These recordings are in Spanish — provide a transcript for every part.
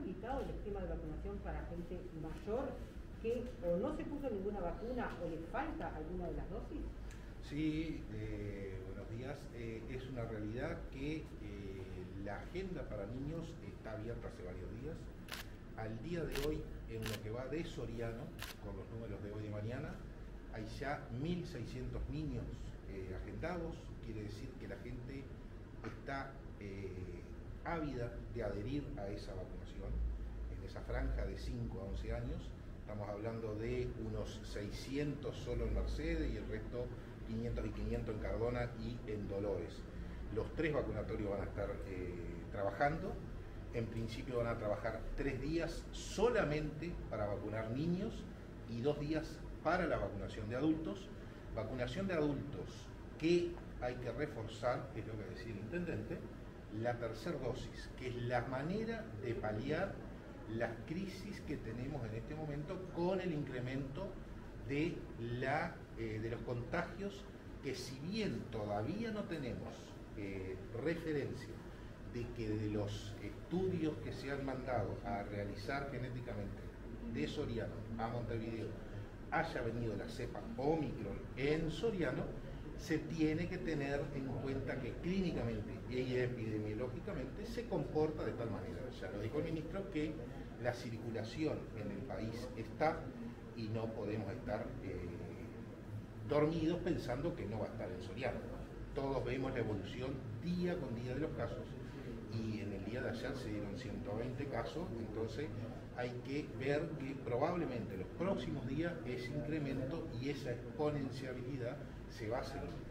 habilitado el esquema de vacunación para gente mayor que o no se puso ninguna vacuna o le falta alguna de las dosis? Sí, eh, buenos días. Eh, es una realidad que eh, la agenda para niños está abierta hace varios días. Al día de hoy, en lo que va de Soriano, con los números de hoy y mañana, hay ya 1.600 niños agendados. Quiere decir que la gente está ávida de adherir a esa vacunación en esa franja de 5 a 11 años. Estamos hablando de unos 600 solo en Mercedes y el resto 500 y 500 en Cardona y en Dolores. Los tres vacunatorios van a estar eh, trabajando. En principio van a trabajar tres días solamente para vacunar niños y dos días para la vacunación de adultos. Vacunación de adultos que hay que reforzar, es lo que decía el intendente, la tercera dosis, que es la manera de paliar las crisis que tenemos en este momento con el incremento de, la, eh, de los contagios que si bien todavía no tenemos eh, referencia de que de los estudios que se han mandado a realizar genéticamente de Soriano a Montevideo haya venido la cepa Omicron en Soriano, se tiene que tener en cuenta que clínicamente y epidemiológicamente se comporta de tal manera. Ya lo dijo el ministro que la circulación en el país está y no podemos estar eh, dormidos pensando que no va a estar en Soriano. Todos vemos la evolución día con día de los casos y en el día de ayer se dieron 120 casos, entonces hay que ver que probablemente los próximos días ese incremento y esa exponencialidad se va a seguir.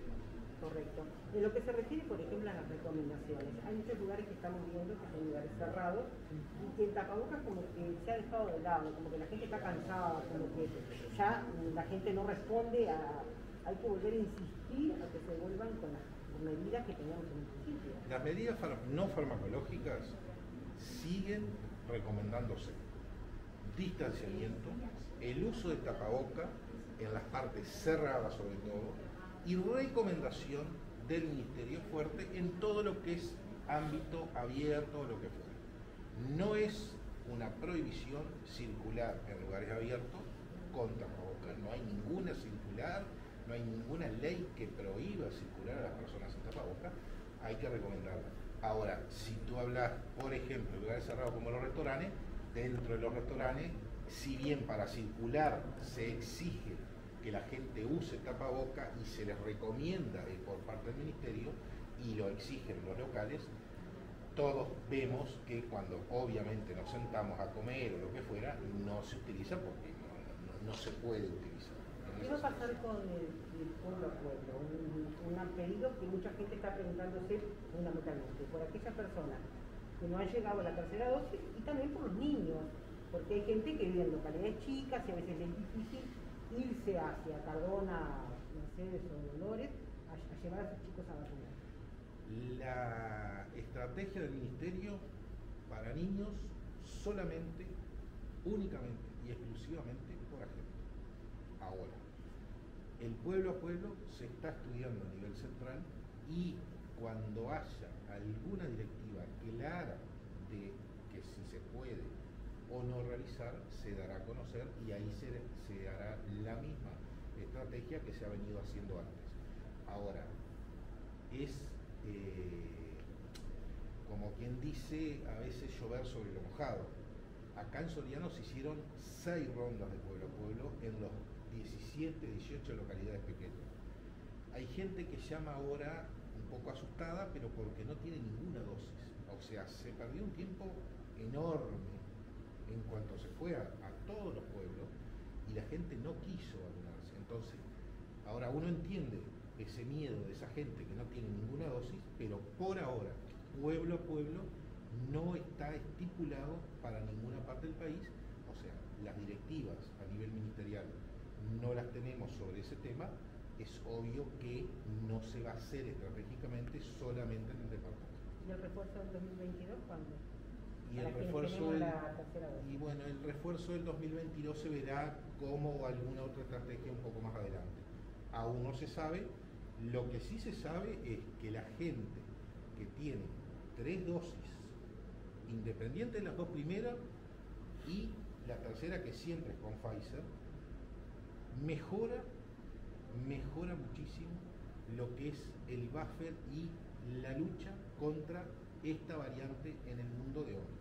Correcto. En lo que se refiere, por ejemplo, a las recomendaciones, hay muchos lugares que estamos viendo que son lugares cerrados y que el tapabocas como que se ha dejado de lado, como que la gente está cansada, como que ya la gente no responde a... Hay que volver a insistir a que se vuelvan con las medidas que teníamos en el principio. Las medidas no farmacológicas siguen recomendándose. Distanciamiento, el uso de tapaboca en las partes cerradas sobre todo, y recomendación del Ministerio fuerte en todo lo que es ámbito abierto o lo que fuera. No es una prohibición circular en lugares abiertos con tapabocas. No hay ninguna circular, no hay ninguna ley que prohíba circular a las personas sin tapabocas. Hay que recomendarla. Ahora, si tú hablas, por ejemplo, de lugares cerrados como los restaurantes, dentro de los restaurantes, si bien para circular se exige que la gente use tapaboca y se les recomienda por parte del ministerio y lo exigen los locales, todos vemos que cuando obviamente nos sentamos a comer o lo que fuera, no se utiliza porque no, se puede utilizar. ¿Qué va a pasar con el, pueblo a pueblo? Un, un, pedido que mucha gente está preguntándose fundamentalmente por aquellas personas que no han llegado a la tercera dosis y también por los niños, porque hay gente que vive en localidades chicas y a veces es difícil irse hacia Cardona, Mercedes o Dolores a, llevar a sus chicos a vacunar? La estrategia del Ministerio para niños solamente, únicamente y exclusivamente por agente. Ahora, el pueblo a pueblo se está estudiando a nivel central y cuando haya alguna directiva clara de que si se puede o no realizar, se dará a conocer y ahí se, se hará la misma estrategia que se ha venido haciendo antes. Ahora, es eh, como quien dice a veces llover sobre lo mojado. Acá en Soriano se hicieron seis rondas de pueblo a pueblo en los 17, 18 localidades pequeñas. Hay gente que llama ahora un poco asustada, pero porque no tiene ninguna dosis. O sea, se perdió un tiempo enorme en cuanto se fue a, todos los pueblos y la gente no quiso vacunarse. Entonces, ahora uno entiende ese miedo de esa gente que no tiene ninguna dosis, pero por ahora, pueblo a pueblo, no está estipulado para ninguna parte del país, o sea, las directivas a nivel ministerial no las tenemos sobre ese tema, es obvio que no se va a hacer estratégicamente solamente en el departamento. ¿Y el refuerzo del 2022 cuándo? Y el refuerzo del, y bueno el refuerzo del 2022 se verá como alguna otra estrategia un poco más adelante. Aún no se sabe. Lo que sí se sabe es que la gente que tiene tres dosis independiente de las dos primeras y la tercera que siempre es con Pfizer, mejora, mejora muchísimo lo que es el buffer y la lucha contra esta variante en el mundo de hoy.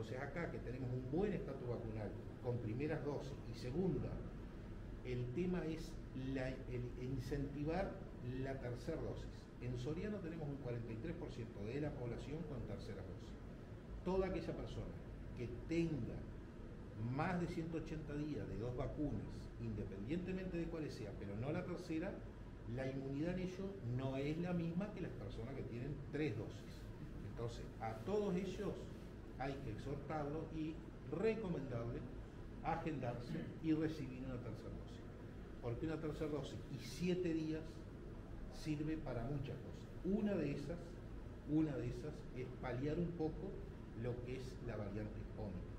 Entonces acá que tenemos un buen estatus vacunal con primeras dosis y segunda, el tema es el incentivar la tercera dosis. En Soriano tenemos un 43% de la población con tercera dosis. Toda aquella persona que tenga más de 180 días de dos vacunas, independientemente de cuáles sea, pero no la tercera, la inmunidad en ellos no es la misma que las personas que tienen tres dosis. Entonces, a todos ellos hay que exhortarlos y recomendarles agendarse y recibir una tercera dosis. Porque una tercera dosis y siete días sirve para muchas cosas. Una de esas, una de esas es paliar un poco lo que es la variante Omicron,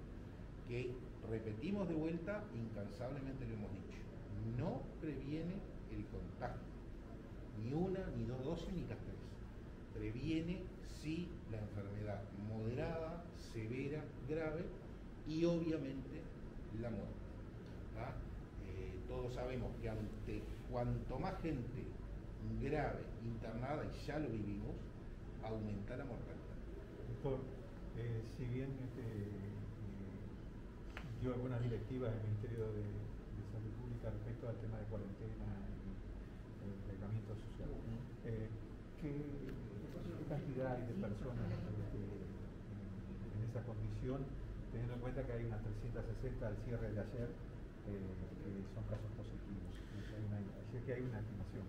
que repetimos de vuelta, incansablemente lo hemos dicho, no previene el contagio, ni una, ni dos dosis, ni las tres. Previene sí la enfermedad moderada, severa, grave y obviamente la muerte. Eh, todos sabemos que ante cuanto más gente grave internada, y ya lo vivimos, aumenta la mortalidad. Doctor, eh, si bien este, eh, dio algunas directivas del Ministerio de, Salud Pública respecto al tema de cuarentena y el reglamento social, eh, ¿qué, cantidad hay de personas en, esa condición, teniendo en cuenta que hay unas 360 al cierre de ayer, que son casos positivos? Así que hay una estimación.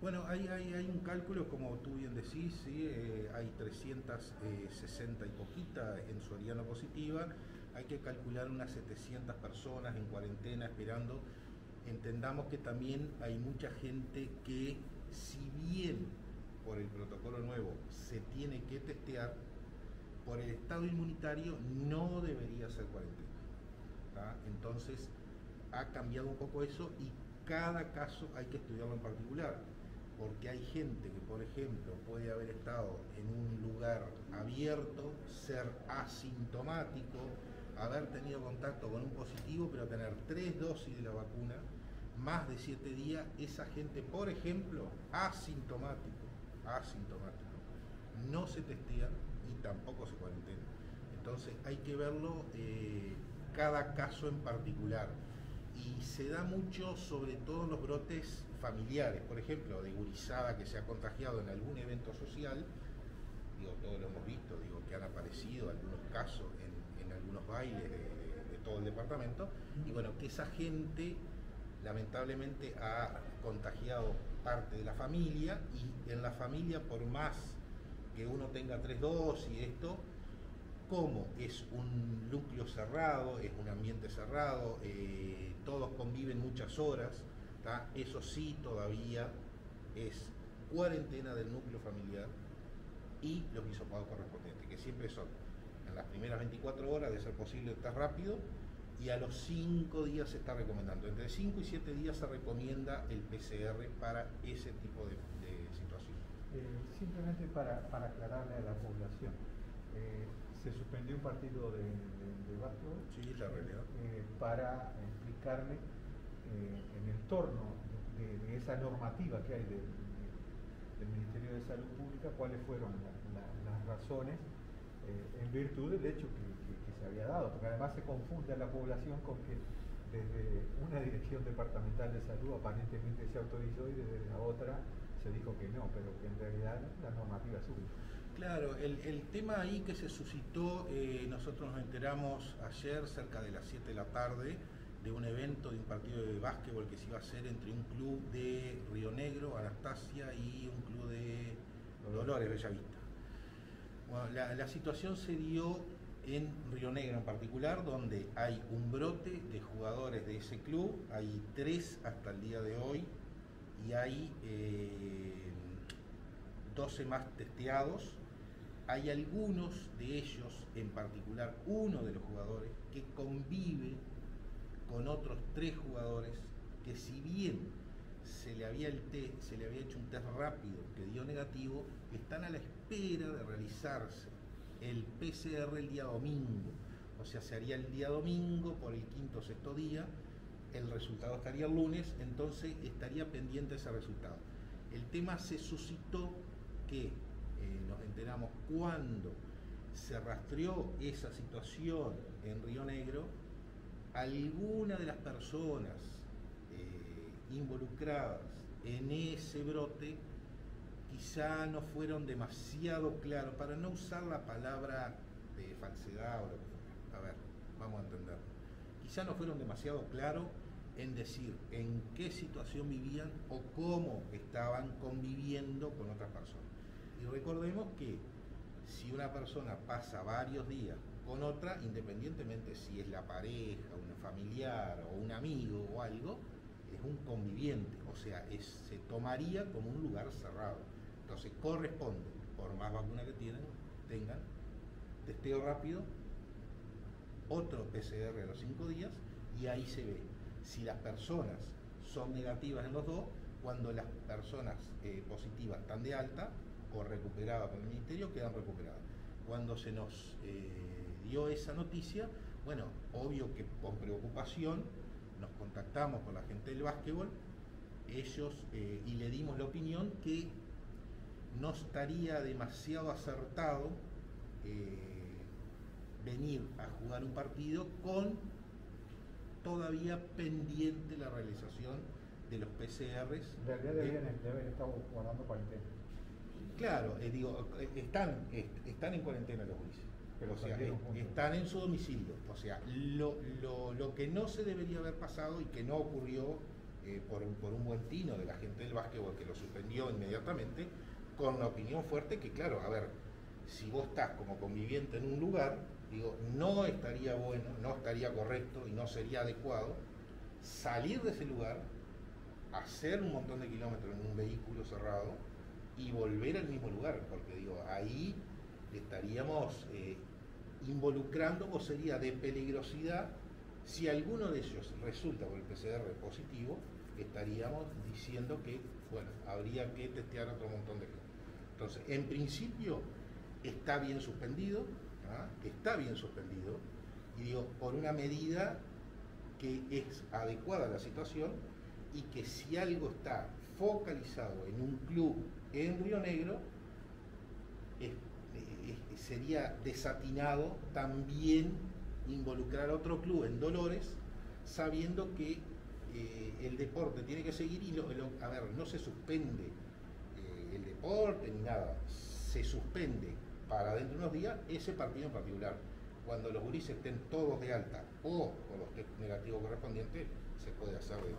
Bueno, hay, hay, un cálculo, como tú bien decís, ¿sí? Eh, hay 360 y poquita en Soriano positiva, hay que calcular unas 700 personas en cuarentena esperando. Entendamos que también hay mucha gente que, si bien por el protocolo nuevo se tiene que testear, por el estado inmunitario no debería ser cuarentena. Entonces, ha cambiado un poco eso y cada caso hay que estudiarlo en particular porque hay gente que, por ejemplo, puede haber estado en un lugar abierto, ser asintomático, haber tenido contacto con un positivo, pero tener tres dosis de la vacuna, más de siete días, esa gente, por ejemplo, asintomático, asintomático, no se testea y tampoco se cuarentena. Entonces hay que verlo eh, cada caso en particular. Y se da mucho sobre todo los brotes familiares, por ejemplo, de gurizada que se ha contagiado en algún evento social, digo, todos lo hemos visto, digo, que han aparecido algunos casos en, algunos bailes de, todo el departamento, y bueno, que esa gente lamentablemente ha contagiado parte de la familia, y en la familia, por más que uno tenga tres dosis y esto, como es un núcleo cerrado, es un ambiente cerrado, eh, todos conviven muchas horas, eso sí todavía es cuarentena del núcleo familiar y los hisopados correspondientes, que siempre son en las primeras 24 horas, de ser posible, estar rápido, y a los 5 días se está recomendando. Entre 5 y 7 días se recomienda el PCR para ese tipo de, situación. Eh, simplemente para, aclararle a la población, eh, se suspendió un partido de, de, sí, la realidad. Eh, para explicarle en el torno de, esa normativa que hay del, Ministerio de Salud Pública, cuáles fueron las razones en virtud del hecho que, dado, porque además se confunde a la población con que desde una dirección departamental de salud aparentemente se autorizó y desde la otra se dijo que no, pero que en realidad la normativa es única. Claro, el, tema ahí que se suscitó, eh, nosotros nos enteramos ayer cerca de las 7 de la tarde, de un evento, de un partido de básquetbol que se iba a hacer entre un club de Río Negro, Anastasia, y un club de Dolores, Bellavista. Bueno, la, situación se dio en Río Negro en particular, donde hay un brote de jugadores de ese club, hay tres hasta el día de hoy, y hay 12 eh, más testeados. Hay algunos de ellos, en particular uno de los jugadores, que convive con otros tres jugadores que si bien se le había hecho un test rápido que dio negativo, están a la espera de realizarse el PCR el día domingo. O sea, se haría el día domingo por el quinto o sexto día, el resultado estaría el lunes, entonces estaría pendiente ese resultado. El tema se suscitó que eh, nos enteramos cuando se rastreó esa situación en Río Negro, alguna de las personas eh, involucradas en ese brote quizá no fueron demasiado claros, para no usar la palabra de falsedad o lo que. A ver, vamos a entenderlo. Quizá no fueron demasiado claros en decir en qué situación vivían o cómo estaban conviviendo con otras personas. Y recordemos que si una persona pasa varios días con otra, independientemente si es la pareja, un familiar o un amigo o algo, es un conviviente, o sea, se tomaría como un lugar cerrado. Entonces corresponde, por más vacuna que tienen, tengan, testeo rápido, otro PCR a los cinco días y ahí se ve si las personas son negativas en los dos, cuando las personas eh, positivas están de alta o recuperadas por el ministerio, quedan recuperadas. Cuando se nos eh, dio esa noticia, bueno, obvio que con preocupación nos contactamos con la gente del básquetbol, ellos, eh, y le dimos la opinión que no estaría demasiado acertado venir a jugar un partido con todavía pendiente la realización de los PCRs. En realidad deben, deben estar guardando cuarentena. Claro, eh, digo, eh, están, están en cuarentena los juicios. Pero o sea, eh, están en su domicilio. O sea, lo, lo, lo, que no se debería haber pasado y que no ocurrió por, un, por un buen tino de la gente del básquetbol que lo suspendió inmediatamente, con la opinión fuerte que, claro, a ver, si vos estás como conviviente en un lugar, digo, no estaría bueno, no estaría correcto y no sería adecuado salir de ese lugar, hacer un montón de kilómetros en un vehículo cerrado y volver al mismo lugar, porque digo, ahí estaríamos eh, involucrando o sería de peligrosidad si alguno de ellos resulta con el PCR positivo, estaríamos diciendo que, bueno, habría que testear otro montón de cosas. Entonces, en principio está bien suspendido, ¿ah? está bien suspendido, y digo, por una medida que es adecuada a la situación y que si algo está focalizado en un club en Río Negro, sería desatinado también involucrar a otro club en Dolores, sabiendo que eh, el deporte tiene que seguir y, lo, a ver, no se suspende eh, el deporte ni nada, se suspende para dentro de unos días ese partido en particular. Cuando los gurises estén todos de alta o con los test negativos correspondientes, se puede hacer de